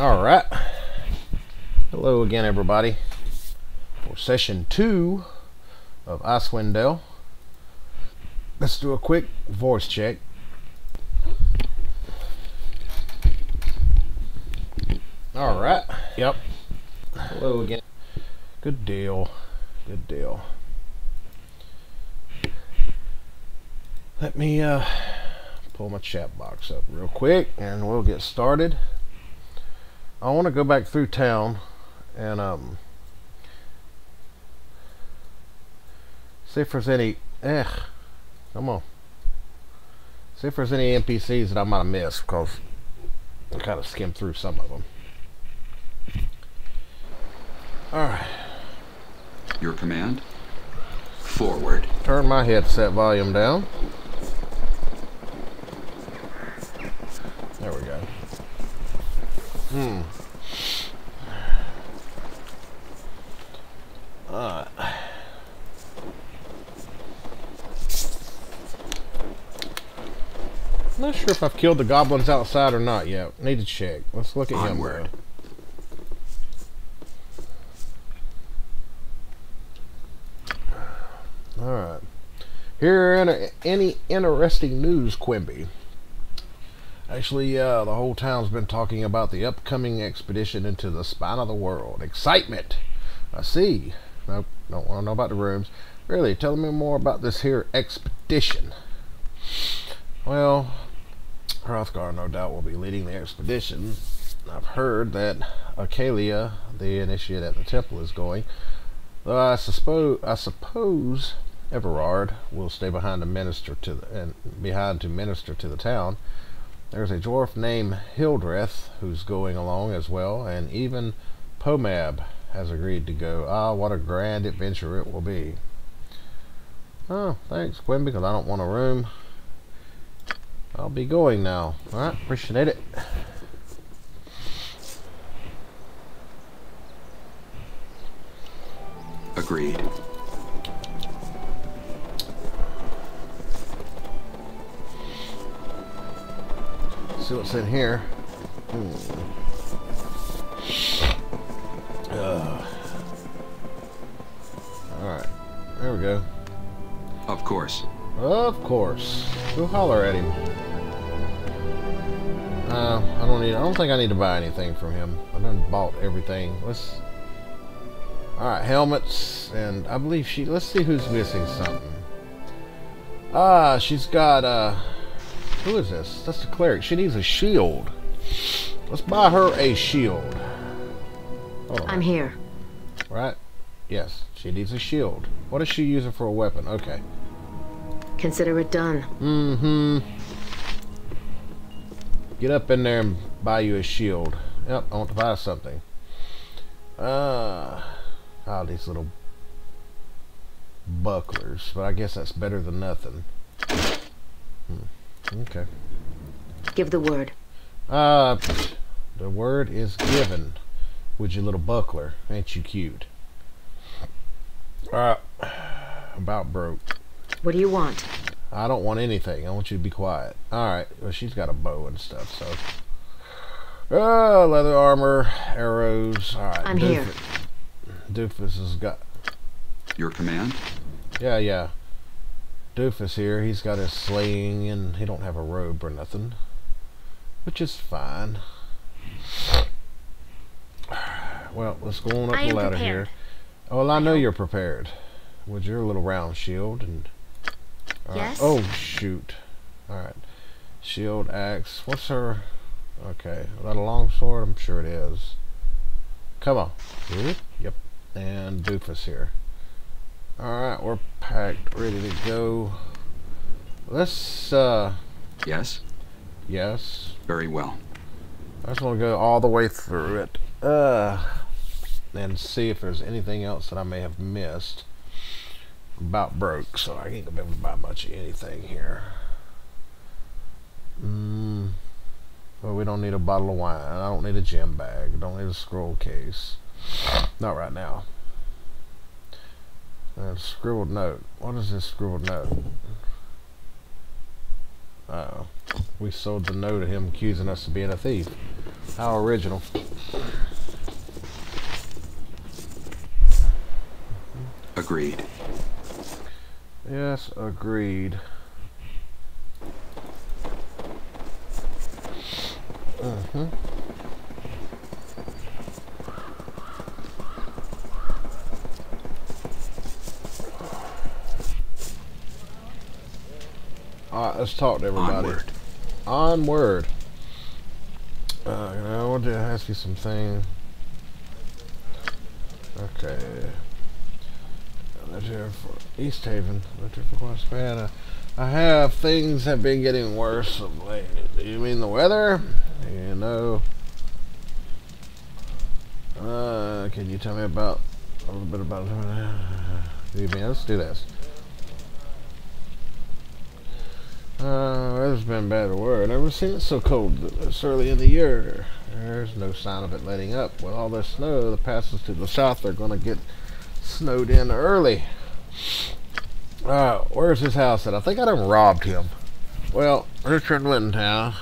All right. Hello again, everybody, for session two of Icewind Dale. Let's do a quick voice check. All right. Yep. Hello again. Good deal. Good deal. Let me uh, pull my chat box up real quick and we'll get started. I want to go back through town and um, see if there's any. Eh, come on. See if there's any NPCs that I might have missed because I kind of skimmed through some of them. Alright. Your command? Forward. Turn my headset volume down. There we go. Hmm. Alright. Not sure if I've killed the goblins outside or not yet. Need to check. Let's look at Onward. him. though. Alright. Here in any interesting news, Quimby. Actually, uh, the whole town's been talking about the upcoming expedition into the spine of the world. Excitement! I see. Nope, don't want to know about the rooms. Really, tell me more about this here expedition. Well, Hrothgar no doubt will be leading the expedition. I've heard that Accalia, the initiate at the temple, is going. Though I suppose, I suppose Everard will stay behind to minister to the, and behind to minister to the town. There's a dwarf named Hildreth who's going along as well, and even Pomab has agreed to go. Ah, what a grand adventure it will be. Oh, thanks, Quimby, because I don't want a room. I'll be going now. Alright, appreciate it. Agreed. See what's in here. Hmm. Uh. Alright, there we go. Of course. Of course. Go holler at him. Uh, I don't need. I don't think I need to buy anything from him. I done bought everything. Let's. All right, helmets, and I believe she. Let's see who's missing something. Ah, she's got. Uh, who is this? That's the cleric. She needs a shield. Let's buy her a shield. On. I'm here. Right? Yes, she needs a shield. What is she using for a weapon? Okay. Consider it done. Mm-hmm. Get up in there and buy you a shield. Yep, I want to buy something. Uh, ah, these little bucklers. But I guess that's better than nothing. Hmm. Okay. Give the word. Uh, the word is given. With your little buckler. Ain't you cute? Alright. About broke. What do you want? I don't want anything. I want you to be quiet. Alright. Well, she's got a bow and stuff, so. Uh, leather armor, arrows. Alright. I'm here. Doofus has got. Your command? Yeah, yeah. Doofus here. He's got his sling and he don't have a robe or nothing. Which is fine. Well, let's go on up the ladder prepared. here. Oh, well, I know you're prepared. With your little round shield and. All right. Yes? Oh shoot! All right. Shield, axe. What's her? Okay, is that a long sword? I'm sure it is. Come on. Yep. And Doofus here. All right, we're packed, ready to go. Let's. uh... Yes? Yes. Very well. I just want to go all the way through it. Uh, and see if there's anything else that I may have missed. About broke, so I ain't gonna be able to buy much of anything here. Mm, well, we don't need a bottle of wine. I don't need a gem bag. Don't need a scroll case. Not right now. Uh, scribbled note. What is this scribbled note? Uh oh. We sold the note to him accusing us of being a thief. How original. Agreed. Yes, agreed. Mm-hmm. Let's talk to everybody. Onward. Onward. Uh, I want to ask you some things. Okay. Letter for East Haven. Letter for Quaspada. I have things have been getting worse of late. Do you mean the weather? You know. Uh, can you tell me about a little bit about? Do you mean? Let's do this. Uh, weather's been bad or I've never seen it so cold this early in the year. There's no sign of it letting up. With all this snow the passes to the south, they're going to get snowed in early. Uh, where's his house at? I think I done robbed him. Well, Richard Lintown.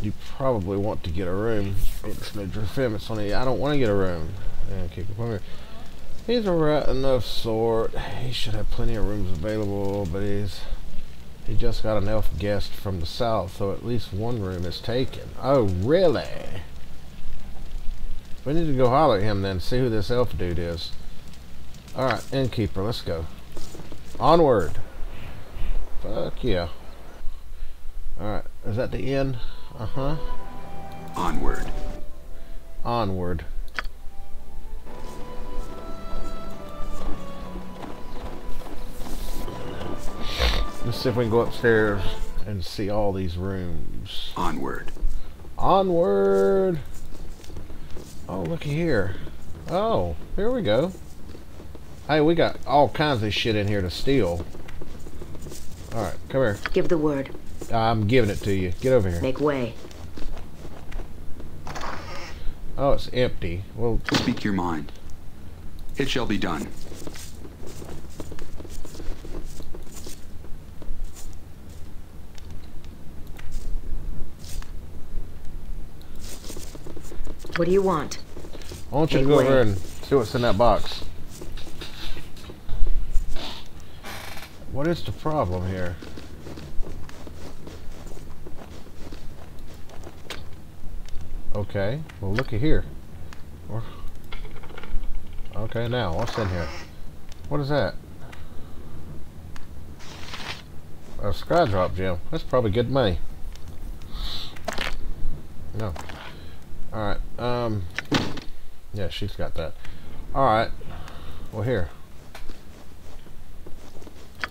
You probably want to get a room. It's no it's only I don't want to get a room. And keep it He's a right enough sort. He should have plenty of rooms available, but he's he just got an elf guest from the south, so at least one room is taken. Oh, really? We need to go holler at him then, see who this elf dude is. Alright, innkeeper, let's go. Onward. Fuck yeah. Alright, is that the inn? Uh-huh. Onward. Onward. Let's see if we can go upstairs and see all these rooms. Onward. Onward. Oh, looky here. Oh, here we go. Hey, we got all kinds of shit in here to steal. Alright, come here. Give the word. I'm giving it to you. Get over here. Make way. Oh, it's empty. Well, Speak your mind. It shall be done. What do you want? I want you to go way. over and see what's in that box. What is the problem here? Okay, well looky here. Okay, now, what's in here? What is that? A sky drop gem. That's probably good money. No. Alright, um... Yeah, she's got that. Alright. Well, here.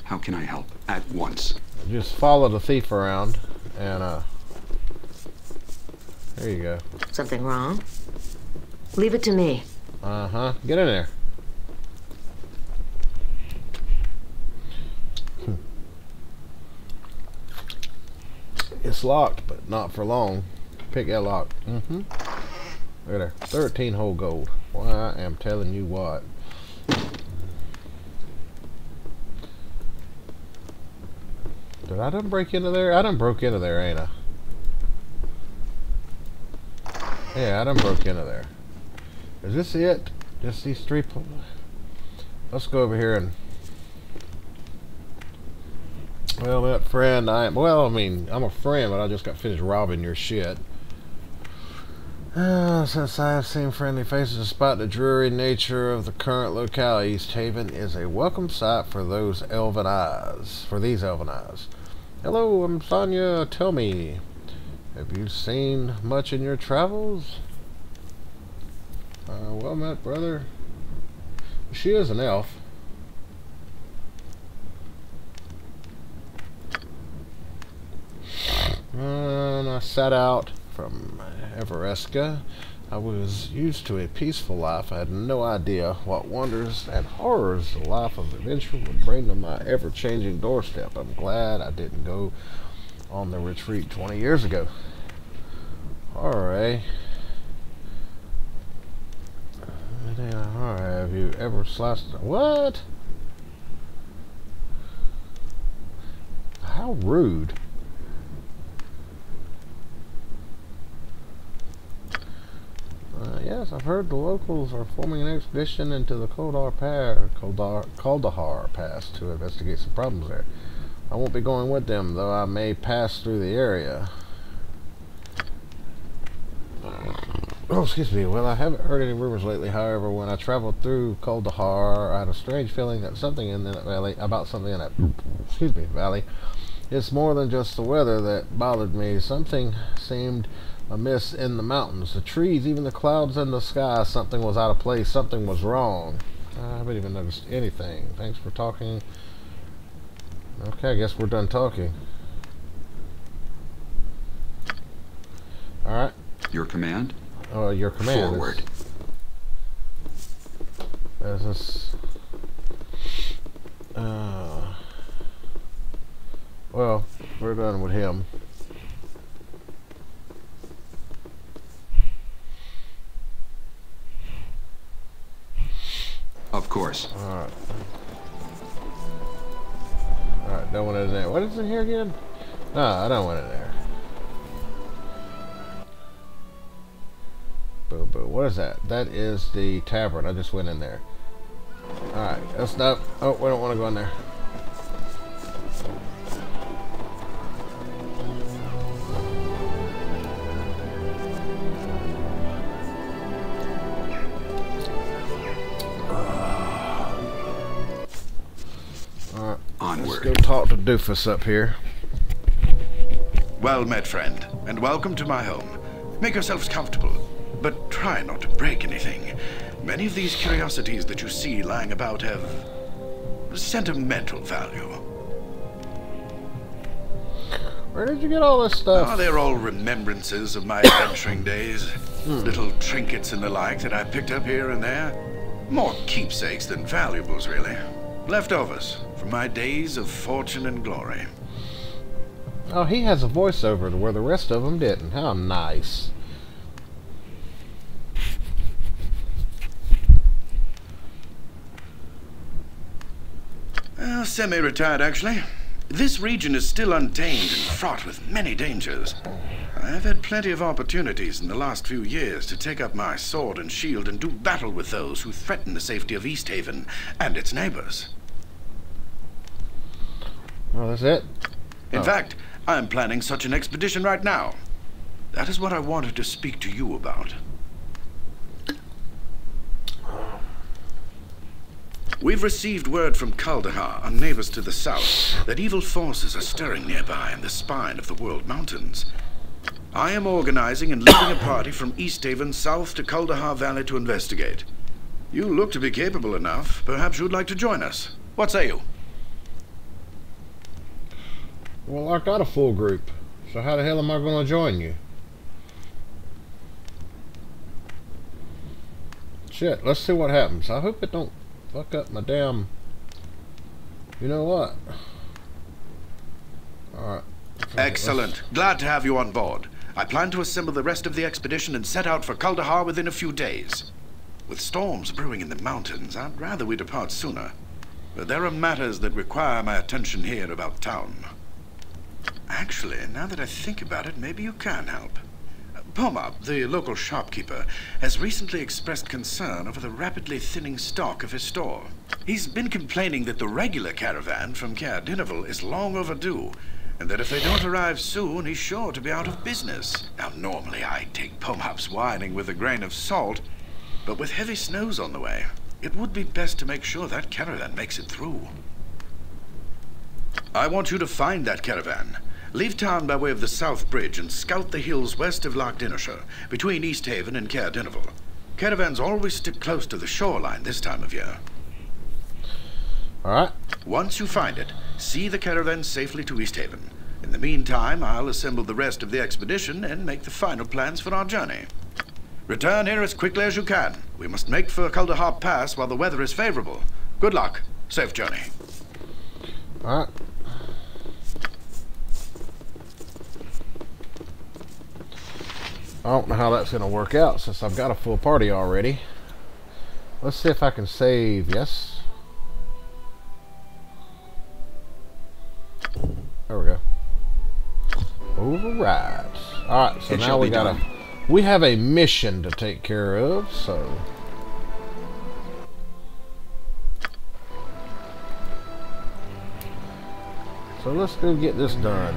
How can I help? At once. Just follow the thief around, and, uh... There you go. Something wrong? Leave it to me. Uh-huh. Get in there. Hmm. it's locked, but not for long. Pick that lock. Mm-hmm. Look at there. 13 whole gold. Well, I am telling you what. Did I done break into there? I done broke into there, ain't I? Yeah, I done broke into there. Is this it? Just these three Let's go over here and... Well, that friend, I. Well, I mean, I'm a friend, but I just got finished robbing your shit. Uh, since I have seen friendly faces despite the dreary nature of the current locale, East Haven is a welcome sight for those elven eyes. For these elven eyes. Hello, I'm Sonia. Tell me, have you seen much in your travels? Uh, well met, brother. She is an elf. And I set out from Evereska. I was used to a peaceful life. I had no idea what wonders and horrors the life of adventure would bring to my ever-changing doorstep. I'm glad I didn't go on the retreat 20 years ago. Alright. Alright, have you ever sliced... What? How rude. Uh, yes, I've heard the locals are forming an expedition into the Koldar Pass, Kuldahar Pass to investigate some problems there. I won't be going with them, though I may pass through the area. Oh, excuse me. Well, I haven't heard any rumors lately. However, when I traveled through Kuldahar, I had a strange feeling that something in that valley, about something in that, excuse me, valley. It's more than just the weather that bothered me. Something seemed amiss in the mountains, the trees, even the clouds in the sky. Something was out of place. Something was wrong. I haven't even noticed anything. Thanks for talking. Okay, I guess we're done talking. Alright. Your command? Uh, your command. Forward. Is this... Uh, well, we're done with him. Of course. Alright. Alright, don't want it in there. What is in here again? No, I don't want it there. Boo boo. What is that? That is the tavern. I just went in there. Alright, that's not. Oh, we don't want to go in there. Doofus up here. Well met, friend, and welcome to my home. Make yourselves comfortable, but try not to break anything. Many of these curiosities that you see lying about have sentimental value. Where did you get all this stuff? Oh, they're all remembrances of my adventuring days. Hmm. Little trinkets and the like that I picked up here and there. More keepsakes than valuables, really. Leftovers from my days of fortune and glory. Oh, he has a voiceover to where the rest of them didn't. How nice. Uh, semi-retired, actually. This region is still untamed and fraught with many dangers. I've had plenty of opportunities in the last few years to take up my sword and shield and do battle with those who threaten the safety of East Haven and its neighbors. Oh, that's it? In Oh. fact, I'm planning such an expedition right now. That is what I wanted to speak to you about. We've received word from Kuldahar, our neighbors to the south, that evil forces are stirring nearby in the spine of the World Mountains. I am organizing and leading a party from East Haven south to Kuldahar Valley to investigate. You look to be capable enough. Perhaps you'd like to join us. What say you? Well, I got a full group. So how the hell am I going to join you? Shit, let's see what happens. I hope it don't fuck up my damn... You know what? Alright. Excellent. Glad to have you on board. I plan to assemble the rest of the expedition and set out for Kuldahar within a few days. With storms brewing in the mountains, I'd rather we depart sooner. But there are matters that require my attention here about town. Actually, now that I think about it, maybe you can help. Uh, Pomab, the local shopkeeper, has recently expressed concern over the rapidly thinning stock of his store. He's been complaining that the regular caravan from Caer Dineval is long overdue, and that if they don't arrive soon, he's sure to be out of business. Now, normally I take Pomab's whining with a grain of salt, but with heavy snows on the way, it would be best to make sure that caravan makes it through. I want you to find that caravan. Leave town by way of the South Bridge and scout the hills west of Lac Dinneshere, between East Haven and Caer Dineval. Caravans always stick close to the shoreline this time of year. Alright. Once you find it, see the caravan safely to East Haven. In the meantime, I'll assemble the rest of the expedition and make the final plans for our journey. Return here as quickly as you can. We must make for Kuldahar Pass while the weather is favorable. Good luck. Safe journey. Alright. I don't know how that's going to work out since I've got a full party already. Let's see if I can save. Yes. There we go. Override. Alright, so It now we gotta done. we have a mission to take care of, so. So let's go get this done.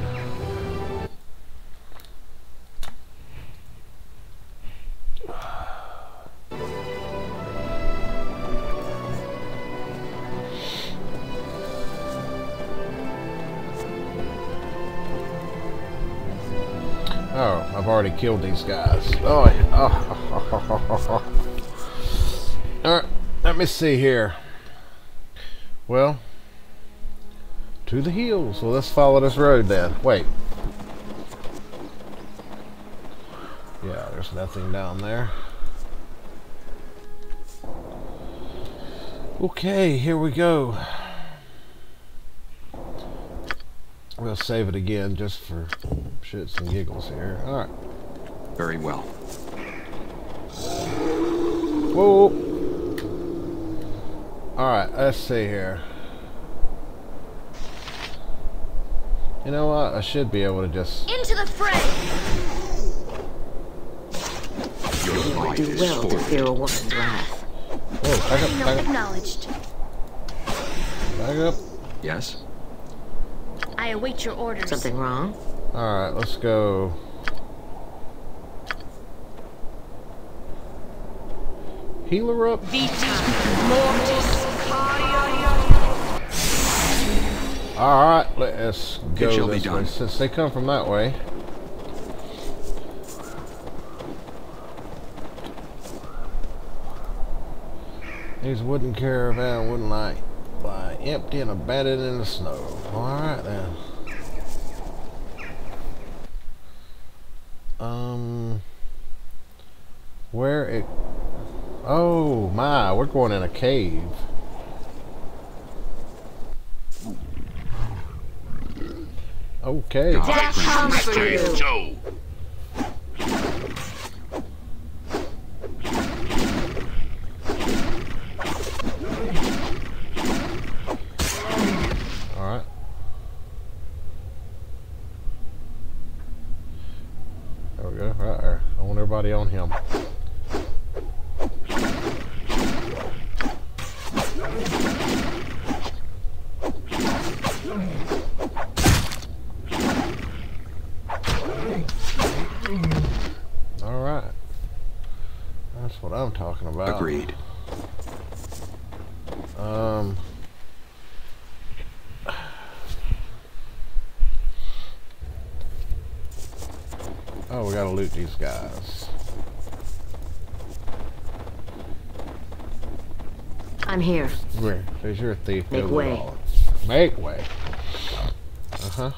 Oh, I've already killed these guys. Oh, oh. Alright, let me see here. Well, to the hills. Well, let's follow this road then. Wait. Yeah, there's nothing down there. Okay, here we go. We'll save it again just for shits and giggles here. Alright. Very well. Whoa. Alright, let's see here. You know what? I should be able to just... Into the fray! Your life Do is well to forfeit. fear a woman's wrath. Whoa, back up, back up, acknowledged. back up. Yes? I await your orders. Something wrong? Alright, let's go. Heal her up. Alright, let's go shall be this way. Since they come from that way. These wooden caravan wouldn't like by empty and abandoned in the snow. Alright then. Um where it Oh my, we're going in a cave. Okay. God's comes for you. Joe. Alright. There we go, right there. I want everybody on him. Alright. That's what I'm talking about. Agreed. Um. Oh, we gotta loot these guys. I'm here. Where? There's your thief. Make Go loot way. Make way. Uh huh.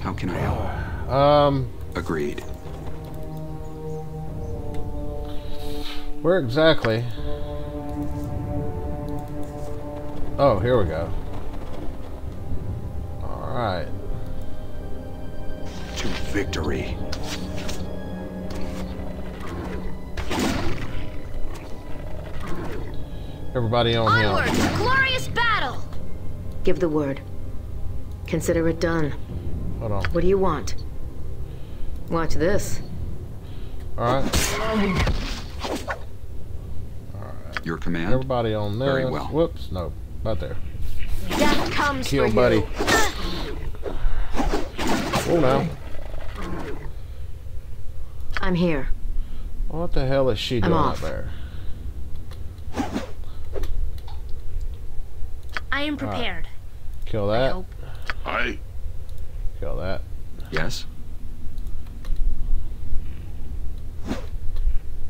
How can I help? Um, Agreed. where exactly? Oh, here we go. Alright. To victory. Everybody on Onward him. to glorious battle! Give the word. Consider it done. Hold on. What do you want? Watch this. Alright. All right. Your command? Everybody on there. Very well. Whoops, no. Right there. Death comes Kill for buddy. you. Oh now. I'm here. What the hell is she I'm doing off. up there? I am prepared. Kill that. hope. Aye. Kill that. Yes?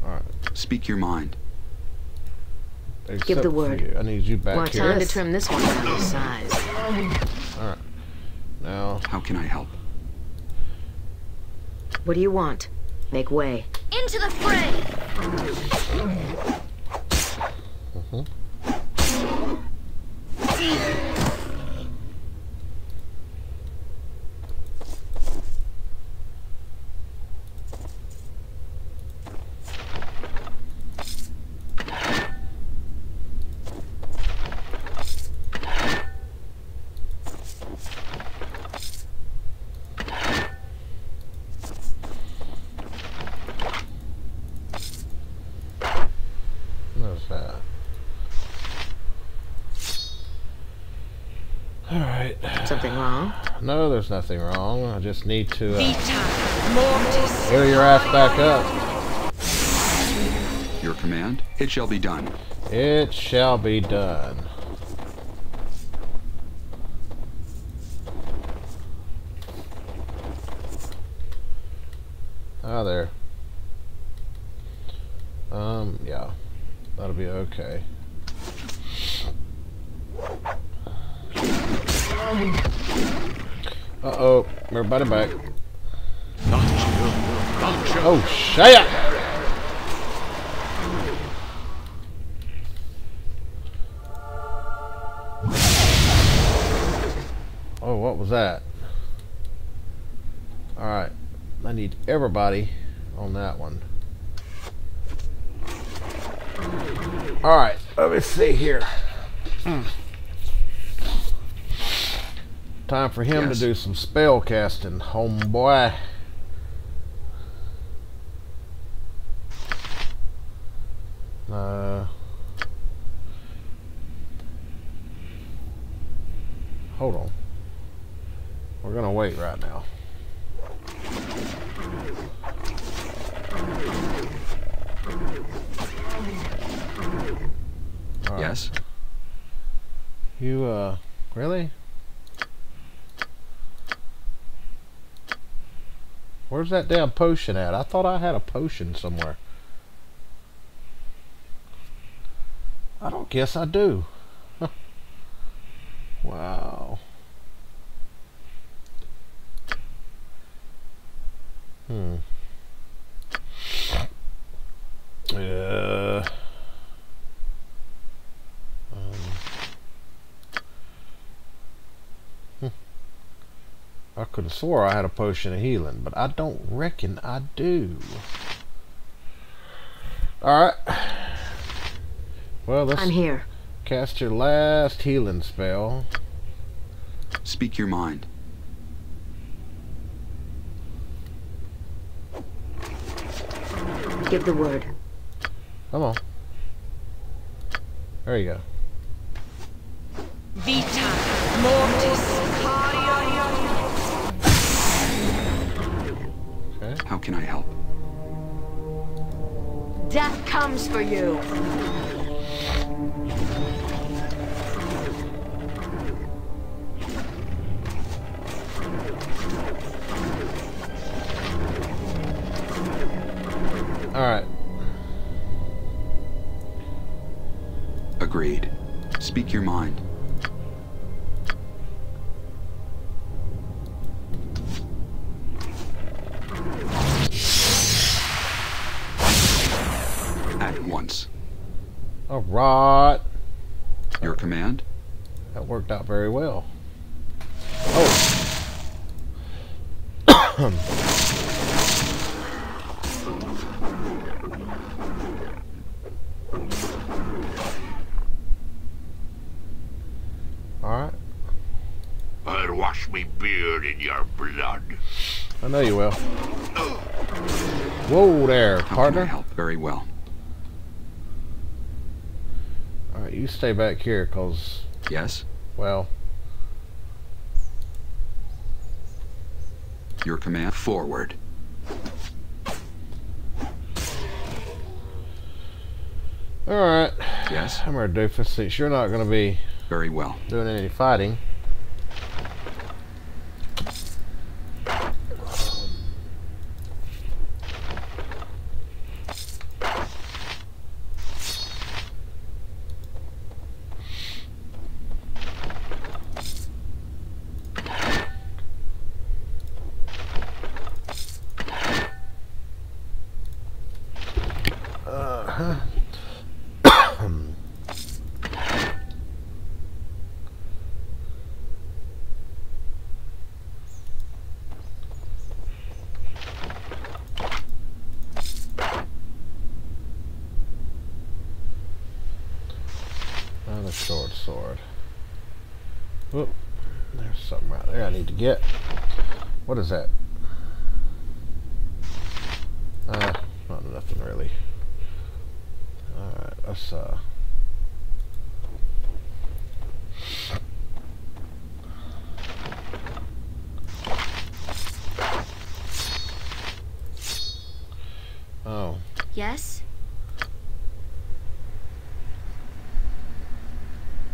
Alright. Speak your mind. Except the word. you. I need you back Watch here. time to trim this one down to size. Alright. Now, How can I help? What do you want? Make way. Into the fray! nothing there's nothing wrong. I just need to uh, Vita Mortis. heal your ass back up. Your command? It shall be done. It shall be done. Ah, there. Um, yeah. That'll be okay. Uh-oh. Everybody back. Oh, shit! Oh, what was that? Alright. I need everybody on that one. Alright, let me see here. Hmm. Time for him Yes. to do some spell casting, homeboy. Uh, hold on. We're gonna wait right now. All right. Yes? You, uh, really? Where's that damn potion at? I thought I had a potion somewhere. I don't guess I do. Wow. Hmm. Uh. Um. Hmm. I could have swore I had a potion of healing, but I don't reckon I do. Alright. Well, let's I'm here. cast your last healing spell. Speak your mind. Give the word. Come on. There you go. Vita Mortis. Can I help? Death comes for you. Alright. Agreed. Speak your mind. Alright. Your command? That worked out very well. Oh. Alright. I'll wash me beard in your blood. I know you will. Whoa there, How can I partner. help? Very well. Alright, you stay back here, cause, Yes? well, Your command? Forward. alright. Yes? Come here, doofus, since you're not gonna be Very well. doing any fighting. Uh-huh. Another short sword. Whoop. There's something right there I need to get. What is that? Uh, not nothing really. Alright, let's uh Yes?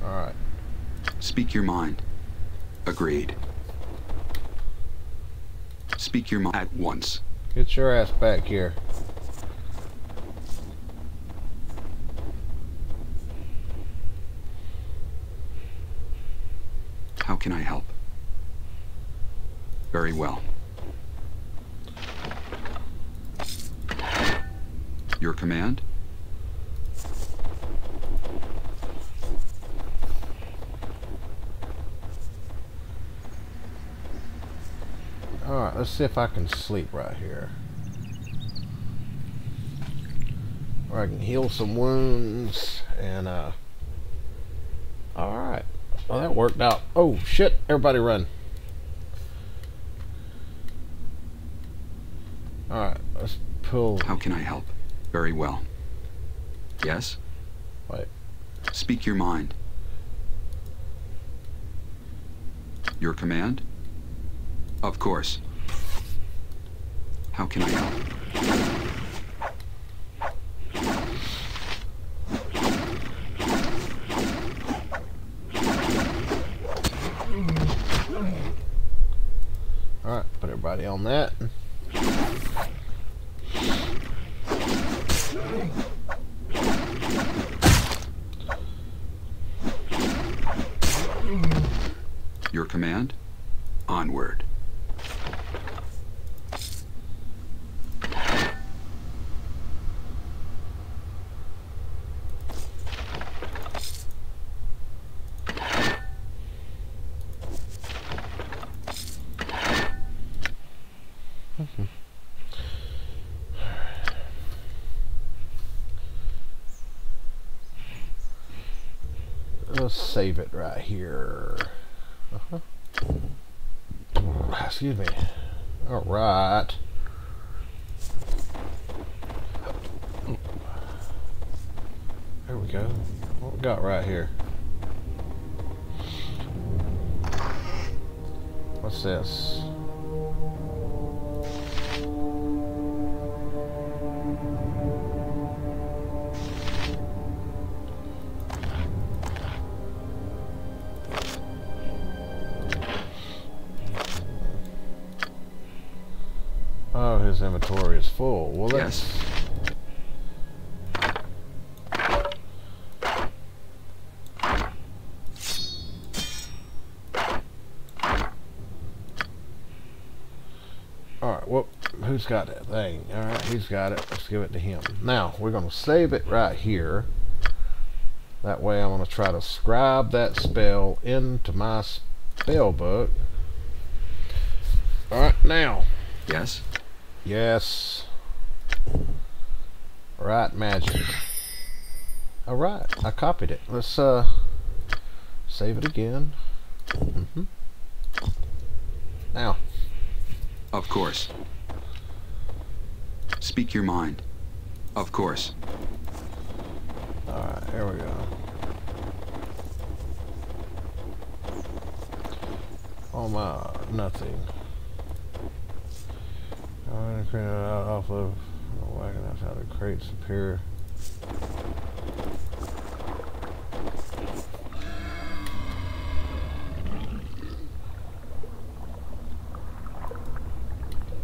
Alright. Speak your mind. Agreed. Speak your mind at once. Get your ass back here. How can I help? Very well. Your command? Alright, let's see if I can sleep right here. Or I can heal some wounds and uh Alright. Well that worked out. Oh shit, everybody run. Alright, let's pull How can I help? Very well. Yes? Wait. Speak your mind. Your command? Of course. How can I help? Everybody on that. Your command? Onward. Let's save it right here. Uh-huh. Excuse me. All right. There we go. What we got right here? What's this? Got that thing? Alright, he's got it. Let's give it to him. Now, we're going to save it right here. That way I'm going to try to scribe that spell into my spell book. Alright, now. Yes? Yes. Right, magic. Alright, I copied it. Let's, uh, save it again. Mm -hmm. Now. Of course. Speak your mind. Of course. Alright, here we go. Oh my, nothing. I'm gonna create it out off of wagon that's how to create superior.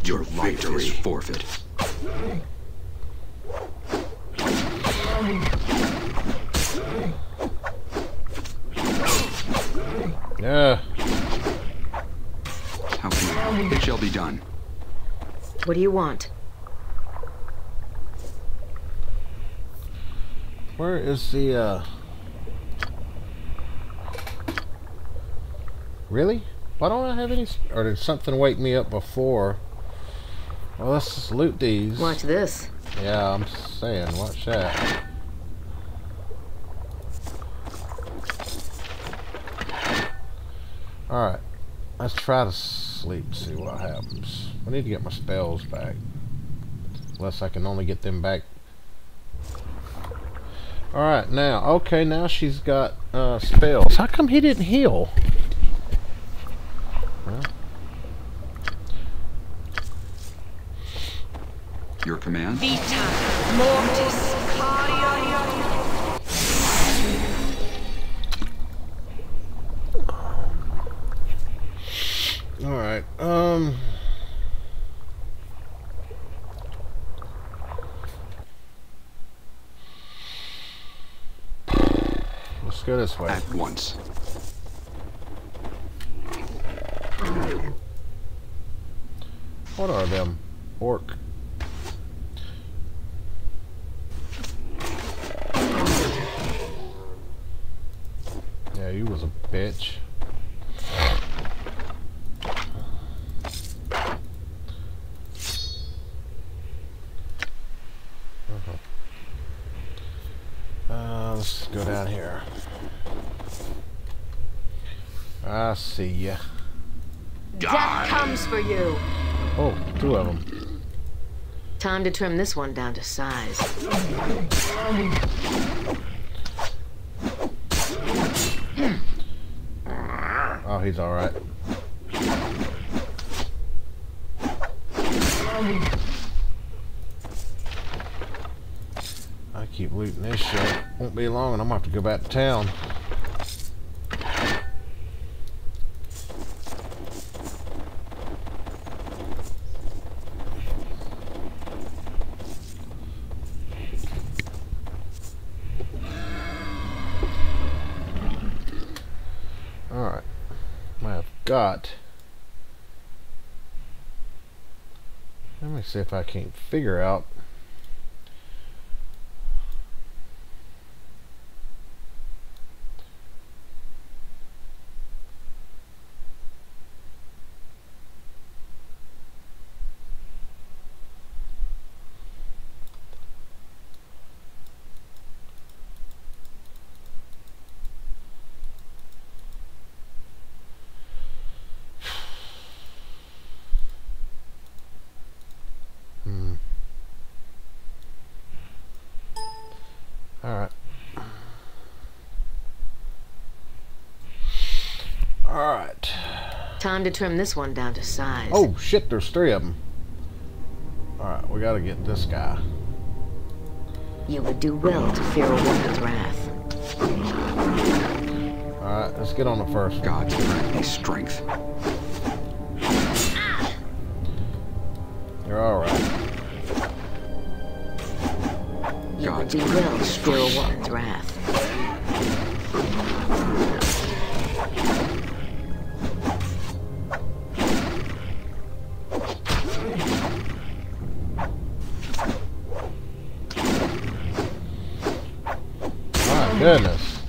Your life is forfeit. Yeah. How can I? It shall be done. What do you want? Where is the, uh... Really? Why don't I have any... Or did something wake me up before? Well, let's just loot these. Watch this. Yeah, I'm saying, watch that. Alright. Let's try to sleep, see what happens. I need to get my spells back. Unless I can only get them back. Alright, now, okay, now she's got uh, spells. How come he didn't heal? Your command? Vita. Mortis Cardio. Alright, um. Let's go this way. At once. What are them? Orc. Yeah, you was a bitch. Uh, let's go down here. I see ya. Death comes for you. Oh, two of them. Time to trim this one down to size. Oh, he's alright. I keep looting this shit. Won't be long and I'm gonna have to go back to town. Alright. I've got. Let me see if I can't figure out. Hmm. Alright. Alright. Time to trim this one down to size. Oh shit, there's three of them. Alright, we gotta get this guy. You would do well to fear a woman's wrath. Alright, let's get on the first one. God's grant me strength. You're alright. You would God's do grant well to fear a woman's wrath. Goodness.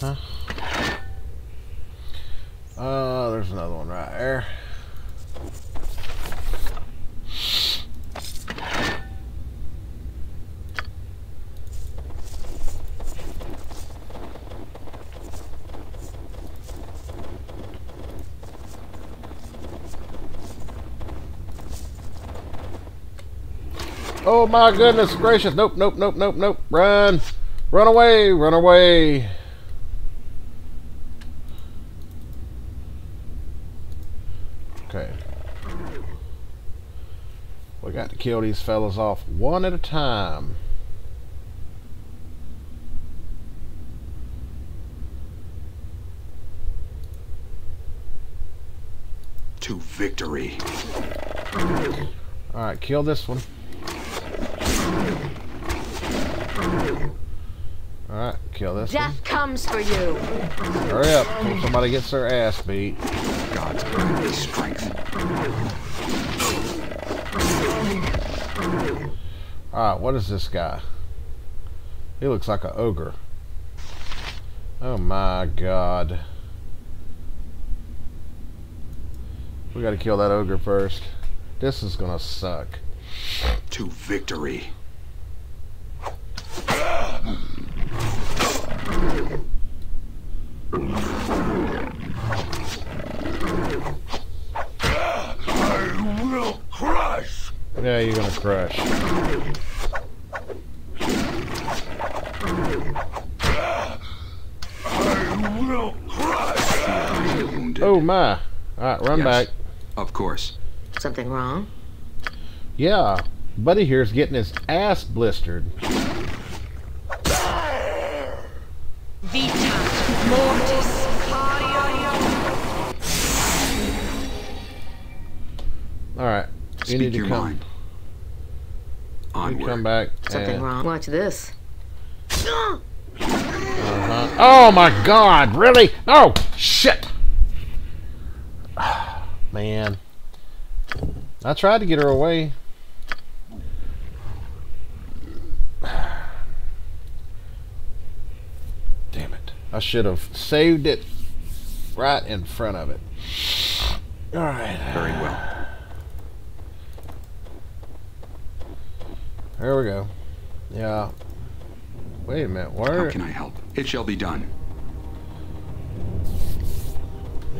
Huh? Uh, there's another one right there. Oh my goodness gracious. Nope, nope, nope, nope, nope. Run. Run away, run away. Okay. We got to kill these fellas off one at a time. To victory. Alright, kill this one. Alright, kill one. Death comes for you. Hurry up somebody gets their ass beat. God's grant strength. Alright, what is this guy? He looks like an ogre. Oh my god. We gotta kill that ogre first. This is gonna suck. To victory. I will crush. Yeah, you're gonna crush. Wounded. Oh my! Alright, run Yes. back. Of course. Something wrong? Yeah, Buddy here's getting his ass blistered. Vita mortis cardio. Alright, you Speak need to your come, mind. you Onward. come back. Something and- wrong? Watch this. Uh-huh. Oh my god, really? Oh, shit! Man. I tried to get her away. Damn it. I should have saved it right in front of it. Alright. Very well. There we go. Yeah. Wait a minute. Where? How can I help? It shall be done.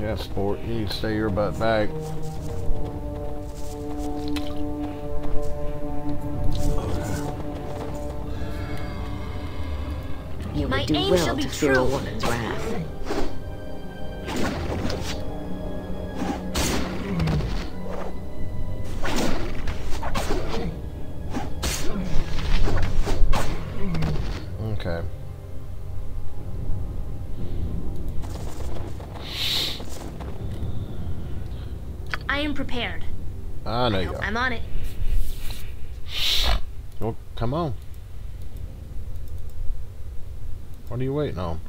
Yeah, sport. You stay your butt back. You My would do aim well shall be to fear a true. woman's wrath. Okay. I am prepared. Ah, I know you are. I'm on it. Well, come on. What are you waiting on?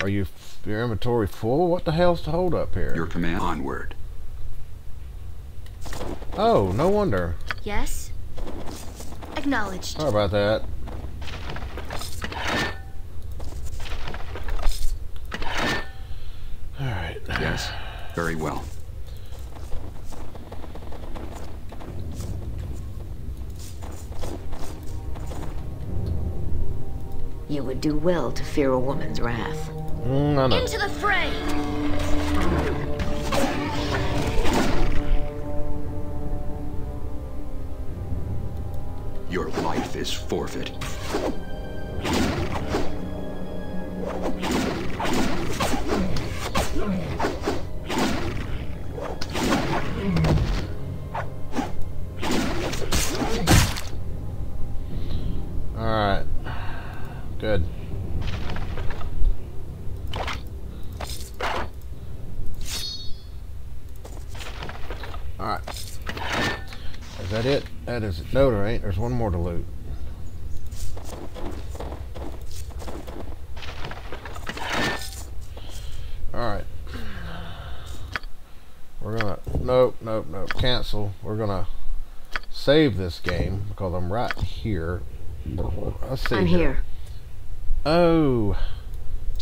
Are you your inventory full? What the hell's the hold up here? Your command. Onward. oh, no wonder. Yes. Acknowledged. Sorry about that. All right. Yes. Very well. You would do well to fear a woman's wrath. Mm, I know. Into the fray! Your life is forfeit. That it? That is it. No, there ain't. There's one more to loot. All right. We're gonna. Nope, nope, nope. Cancel. We're gonna save this game because I'm right here. Let's see. I'm here. Oh,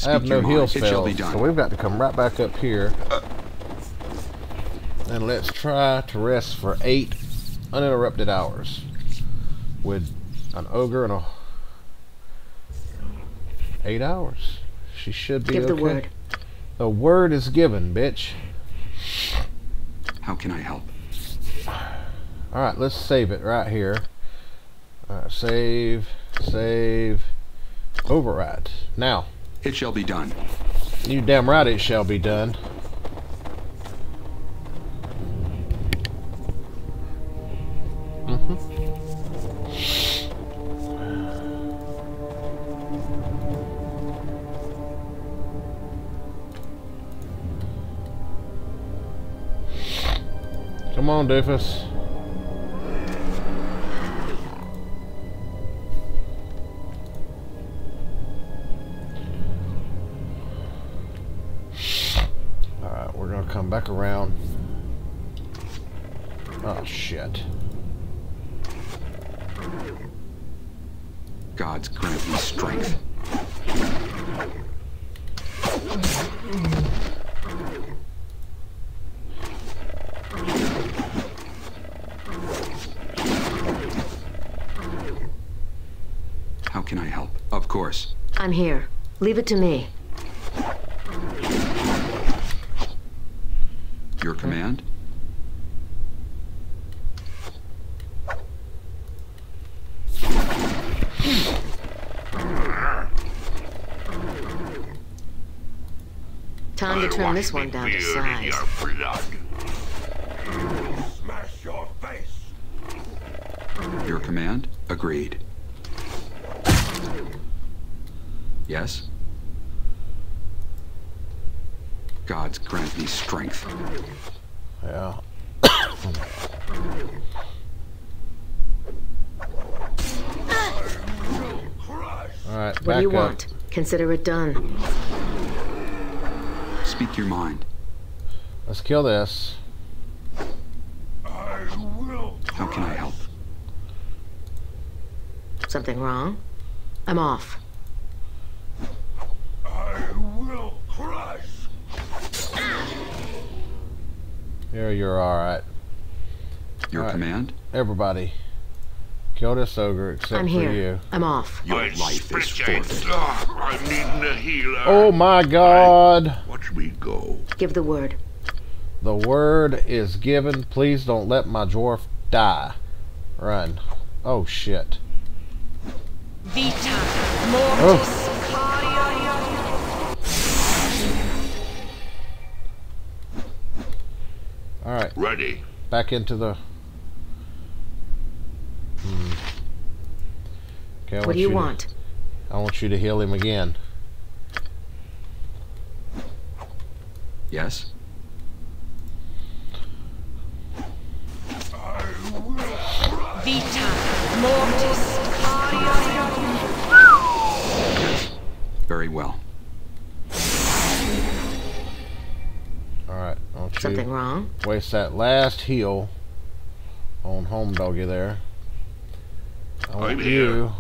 I have no your heal mind. It shall be spells, so we've got to come right back up here. And let's try to rest for eight uninterrupted hours with an ogre and a eight hours. She should be Give okay. the word. The word is given, bitch. How can I help? All right, let's save it right here. All right, save, save, override. Now, It shall be done. you damn right it shall be done. On, Doofus. Leave it to me. Your command? Time to turn this one down to size. Your command? Agreed. What do you up. want? Consider it done. Speak your mind. Let's kill this. I will How can I help? Something wrong? I'm off. I will crush! Here, you're alright. Your Alright. command? Everybody, kill this ogre except I'm for here. you. I'm off. Your I life is spit you. forfeit. Ah, I'm needing a healer. Oh my god! Watch me go. Give the word. The word is given. Please don't let my dwarf die. Run. Oh shit. Vita mortis caria. Alright, Ready. back into the. Hmm. Okay, What do you to- want? I want you to heal him again. Yes? Vita mortis. Yes. Very well. Alright, I Something wrong? waste that last heal on home doggy there. I want I'm you here.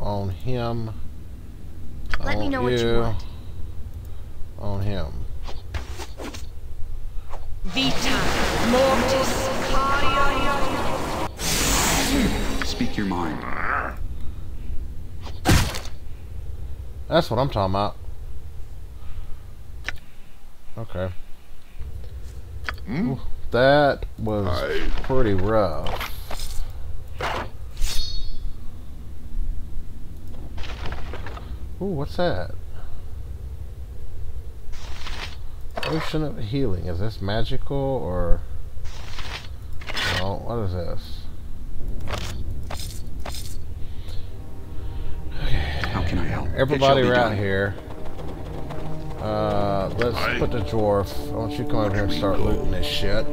on him. I Let me want know what you want. On him. Vita mortis. Speak your mind. That's what I'm talking about. Okay. Ooh, That was I- pretty rough. Ooh, what's that? Potion of Healing. Is this magical or... No, what is this? How can I help? Everybody around done. here. Uh, let's Aye. put the dwarf. I want you to come over here and start looting this shit.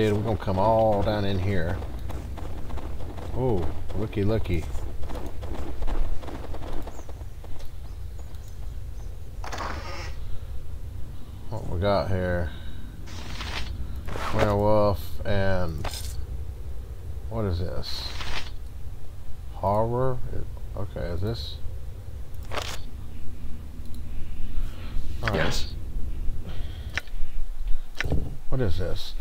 Dead. We're gonna come all down in here. Oh, looky, looky. What we got here? Werewolf and what is this? Horror? Okay, is this? Alright. Yes? What is this?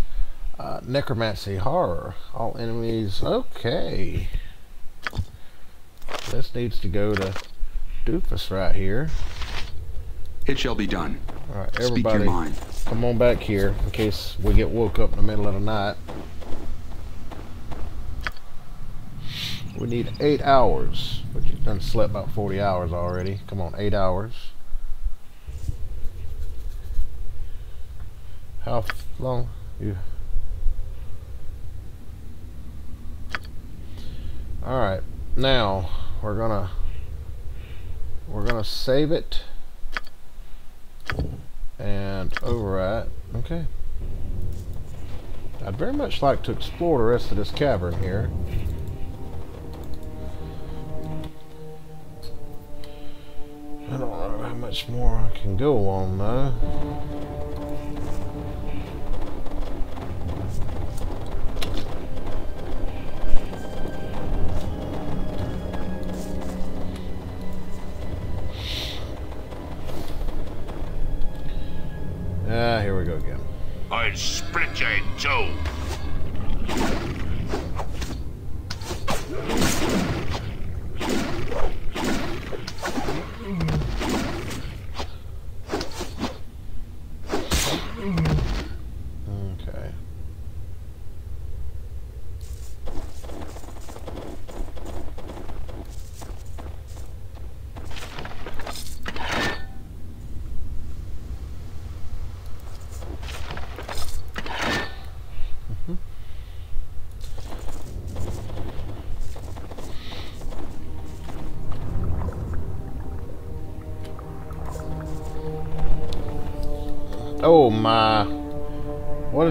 Uh, necromancy horror. All enemies. Okay. This needs to go to Doofus right here. It shall be done. All right, Speak your everybody, mind. come on back here in case we get woke up in the middle of the night. We need eight hours, but you've done slept about 40 hours already. Come on, eight hours. How long you? All right, now we're gonna we're gonna save it and overwrite. Okay. I'd very much like to explore the rest of this cavern here. I don't know how much more I can go on though.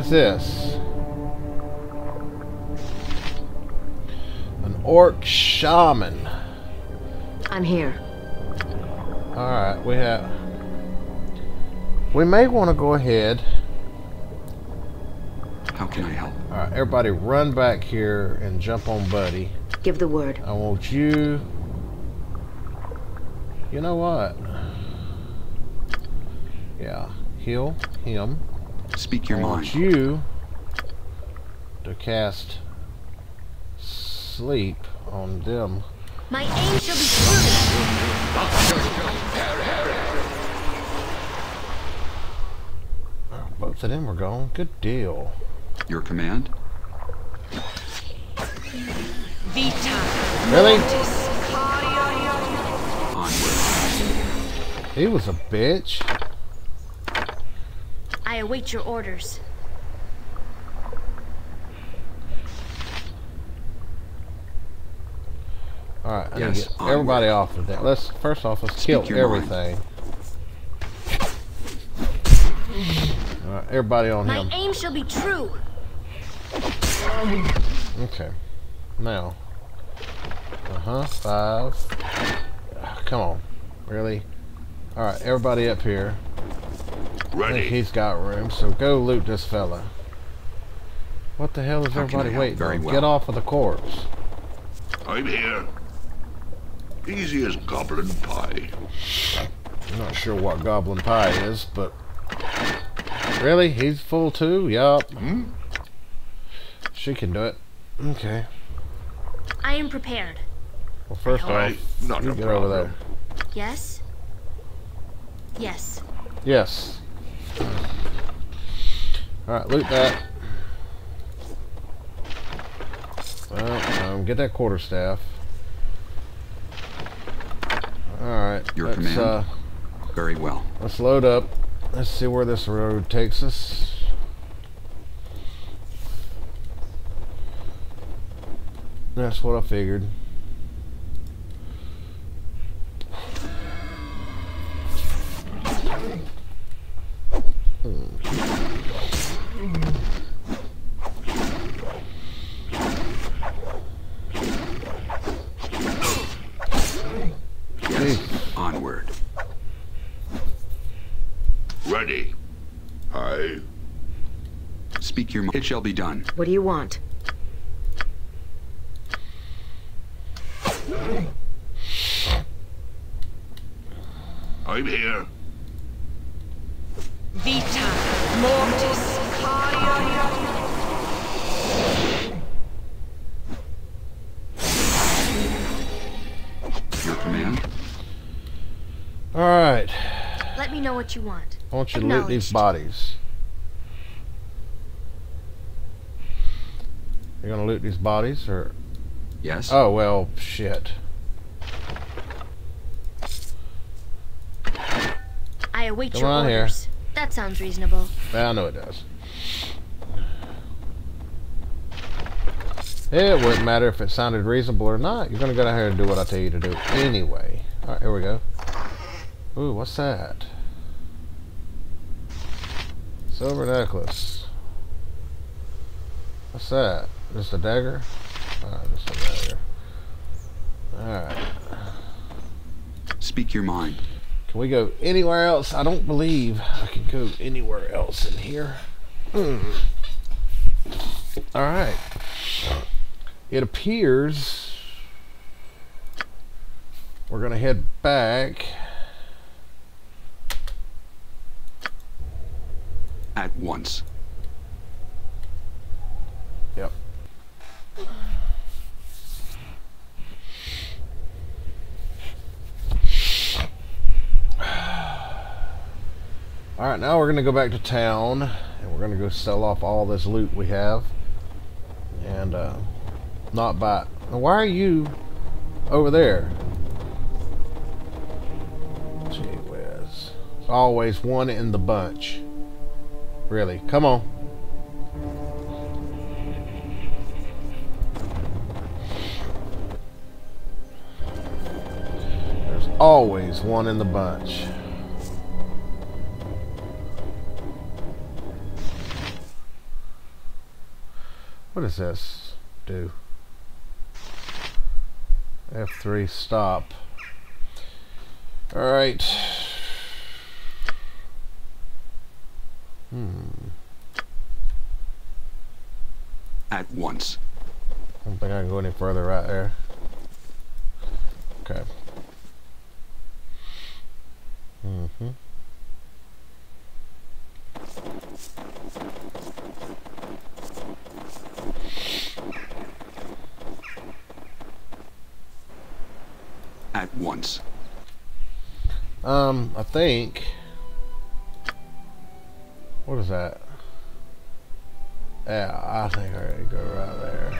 What is this? An orc shaman. I'm here. Alright, we have. We may want to go ahead. How can I help? Alright, everybody run back here and jump on Buddy. Give the word. I want you. You know what? Yeah, heal him. Speak your I want mind. you to cast sleep on them. My aim shall be true. Both of them are gone. Good deal. Your command? Vita. Really? Onward. He was a bitch. I await your orders. Alright, I Yes, need to get onward. everybody off of that. Let's first off let's Speak kill everything. Alright, everybody on My him. aim shall be true. Okay. Now. Uh-huh. Five. Ah, Come on. Really? Alright, everybody up here. I think Ready. he's got room, so go loot this fella. What the hell is How everybody waiting Very on? well. Get off of the corpse. I'm here. Easy as goblin pie. I'm not sure what goblin pie is, but really, he's full too. Yup. Hmm? She can do it. Okay. I am prepared. Well, first Aye, off, not you a get over there. Yes? Yes. Yes. All right, loot that. Well, um, get that quarterstaff. All right. Your command? Uh, Very well. Let's load up. Let's see where this road takes us. That's what I figured. Yes. Jeez. Onward. Ready. Aye. Speak your mind. It shall be done. What do you want? I'm here. Vita. Mortis Cardia. Your command? All right. Let me know what you want. I want you to loot these bodies. You're gonna loot these bodies, or Yes. oh well, shit. I await Come your on here. orders. That sounds reasonable. Yeah, I know it does. It wouldn't matter if it sounded reasonable or not. You're gonna go down here and do what I tell you to do anyway. All right, here we go. Ooh, what's that? Silver necklace. What's that? Just a dagger? Just a dagger. Alright. Speak your mind. Can we go anywhere else? I don't believe I can go anywhere else in here. Hmm. Alright. It appears we're going to head back. At once. Yep. Alright, now we're to go back to town and we're to go sell off all this loot we have. And, uh, not buy. Now, why are you over there? Gee whiz. There's always one in the bunch. Really, come on. There's always one in the bunch. What does this do? F3 stop. Alright. Hmm. At once. I don't think I can go any further right there. Okay. Mm-hmm. Once. Um, I think. What is that? Yeah, I think I gotta go right there.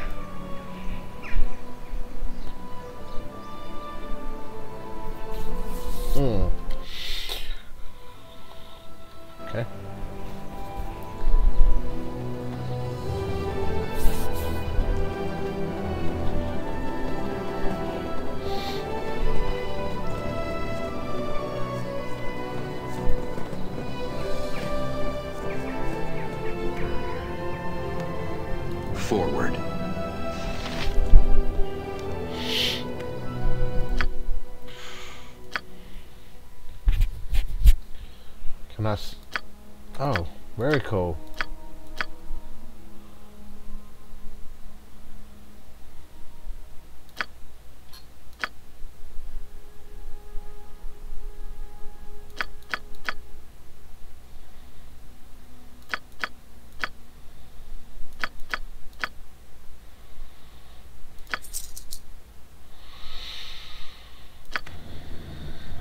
Hmm. Very cool.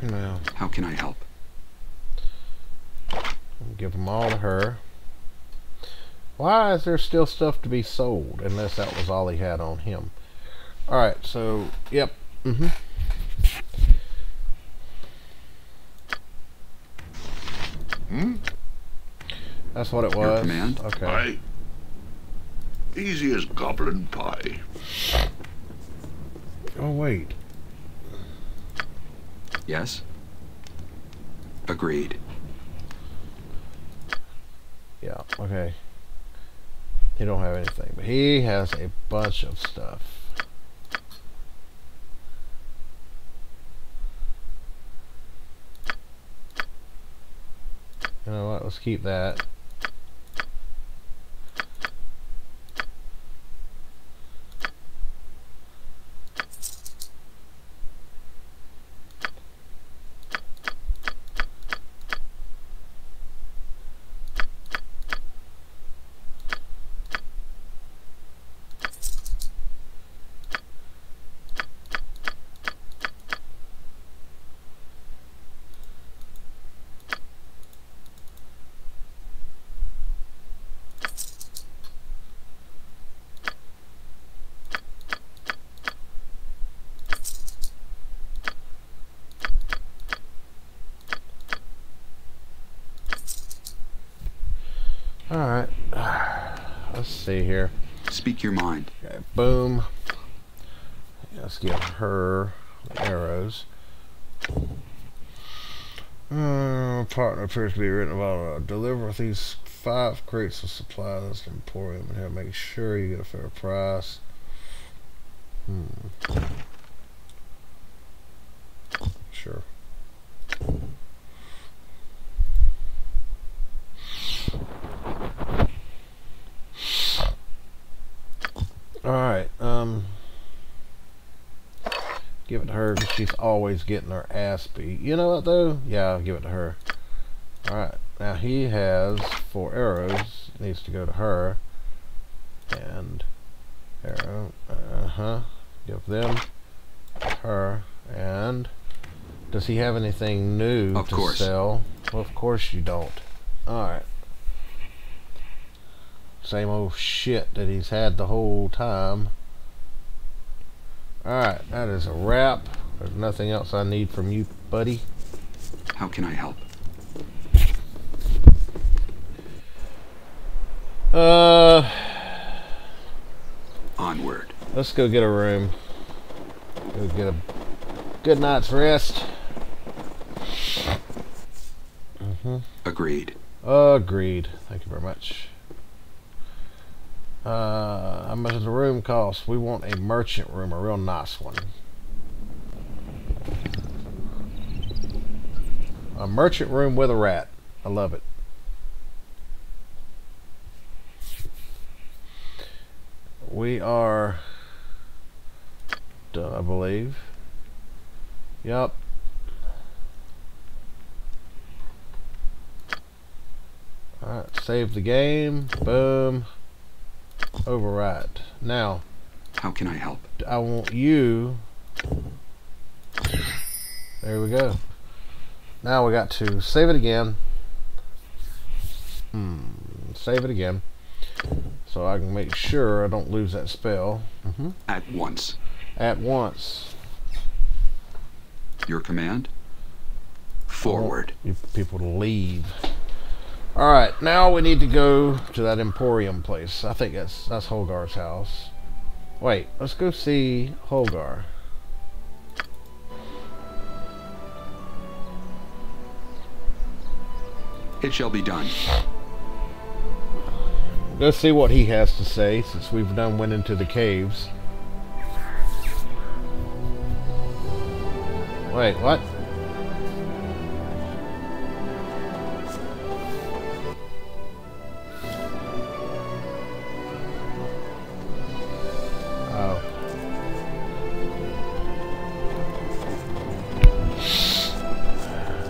Well, How can I help? give them all to her. Why is there still stuff to be sold? Unless that was all he had on him. Alright, so, yep. Mm-hmm. Hmm? That's what it Your was. command? Okay. Aye. Easy as goblin pie. Oh, wait. Yes? Agreed. Yeah, okay. Don't have anything, but he has a bunch of stuff. You know what? Let's keep that. Alright. See here. Speak your mind. Okay, boom. Let's give her arrows. Uh, partner appears to be written about uh, deliver these five crates of supplies to Emporium and have make sure you get a fair price. Hmm. Sure. Alright, um give it to her 'cause she's always getting her ass beat. You know what though? Yeah, I'll give it to her. Alright, now he has four arrows. Needs to go to her. And arrow. Uh-huh. Give them her. And does he have anything new Of to course. sell? Well, of course you don't. Alright. Same old shit that he's had the whole time. Alright, that is a wrap. There's nothing else I need from you, buddy. How can I help? Uh, Onward. let's go get a room. Go get a good night's rest. Agreed. Agreed. Thank you very much. Uh, how much does the room cost? We want a merchant room, a real nice one. A merchant room with a rat. I love it. We are done, I believe. Yep. Alright, save the game. Boom. Overwrite. Now, How can I help? I want you. There we go. Now we got to save it again. Hmm. Save it again. So I can make sure I don't lose that spell. hmm At once. At once. Your command? Forward. You people to leave. Alright, now we need to go to that Emporium place. I think that's that's Holgar's house. Wait, let's go see Holgar. It shall be done. Let's see what he has to say since we've done went into the caves. Wait, what?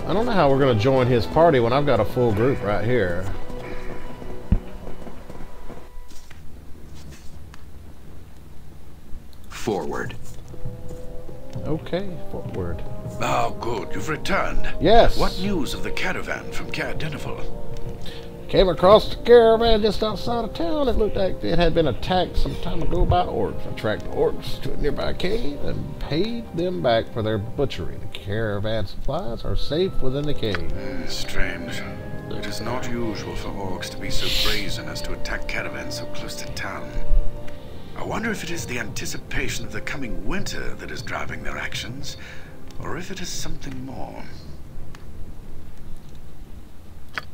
I don't know how we're going to join his party when I've got a full group right here. Forward. Okay, forward. Oh, good. You've returned. Yes. What news of the caravan from Caer? Came across the caravan just outside of town. It looked like it had been attacked some time ago by orcs. I tracked the orcs to a nearby cave and paid them back for their butchery. The caravan supplies are safe within the cave. Eh, Strange. It is not usual for orcs to be so brazen as to attack caravans so close to town. I wonder if it is the anticipation of the coming winter that is driving their actions, or if it is something more.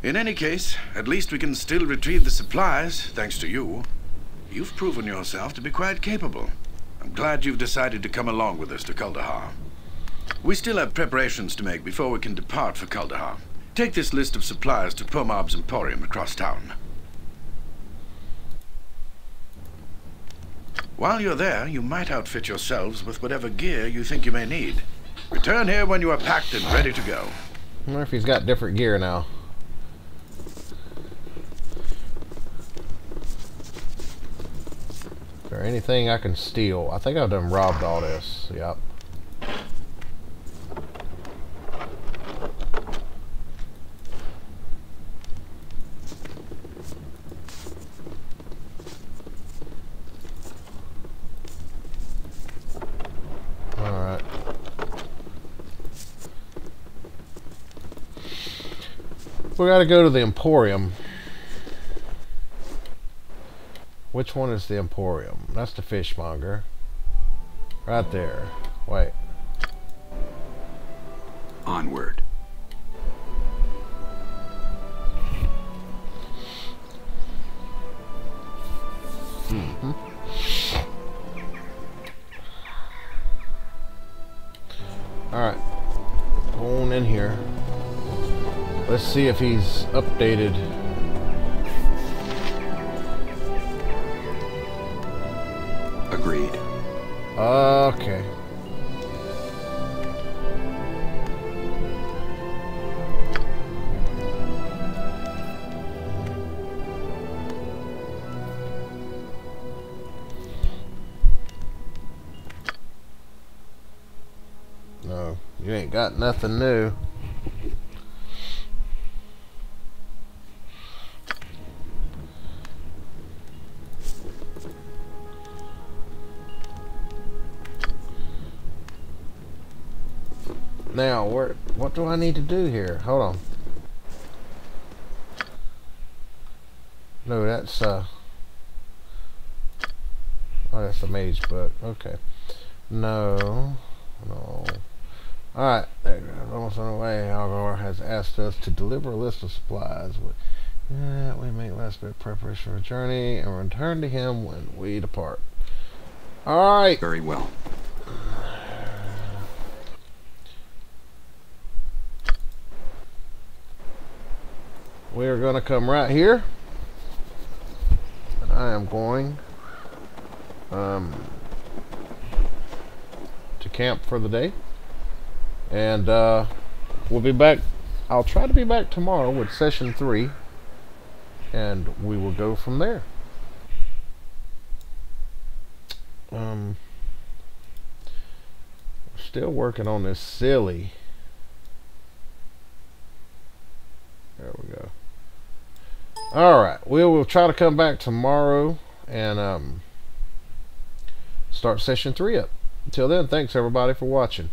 In any case, at least we can still retrieve the supplies, thanks to you. You've proven yourself to be quite capable. I'm glad you've decided to come along with us to Kuldahar. We still have preparations to make before we can depart for Kuldahar. Take this list of supplies to Pomab's Emporium across town. While you're there, you might outfit yourselves with whatever gear you think you may need. Return here when you are packed and ready to go. He's got different gear now. There anything I can steal? I think I've done robbed all this. Yep. Alright. We gotta go to the Emporium. Which one is the Emporium? That's the fishmonger. Right there. Wait. Onward. Mm-hmm. Alright. Go on in here. Let's see if he's updated Agreed. Okay. No, you ain't got nothing new. What do I need to do here? Hold on. No, that's uh. Oh, that's the mage book. Okay. No. No. Alright, almost on the way. Algar has asked us to deliver a list of supplies. We, yeah, we make last bit of preparation for a journey and return to him when we depart. Alright. Very well. Are going to come right here. And I am going um, to camp for the day. And uh, we'll be back. I'll try to be back tomorrow with session three. And we will go from there. Um, still working on this silly. There we go. Alright, we will try to come back tomorrow and um, start session 3 up. Until then, thanks everybody for watching.